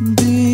Be